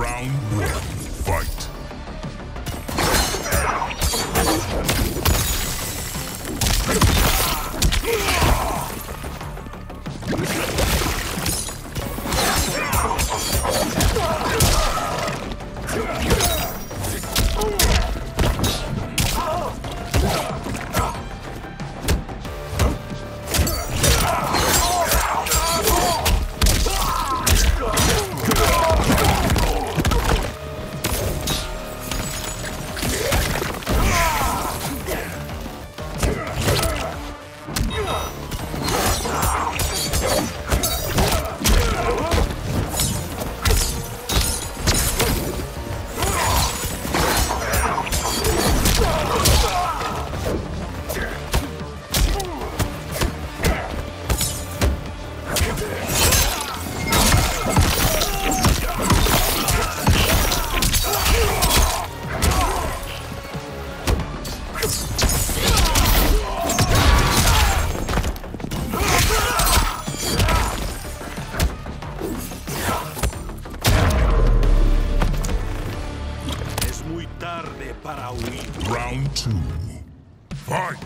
Round one. Para huir. Round two. Fight.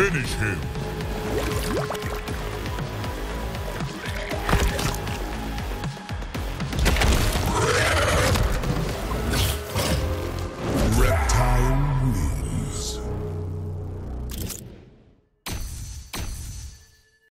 Finish him!